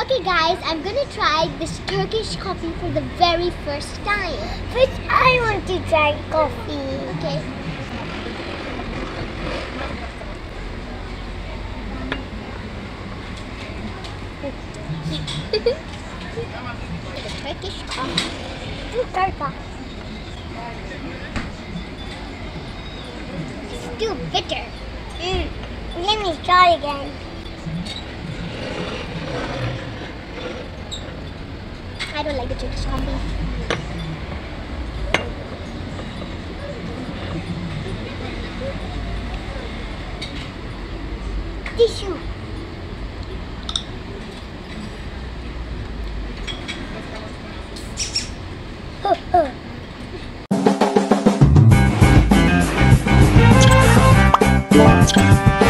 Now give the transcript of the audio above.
Okay guys, I'm gonna try this Turkish coffee for the very first time. First, I want to try coffee. Okay. the Turkish coffee. It's still bitter. Mm. Let me try again. I don't like the chicken combi. Tissue. Oh.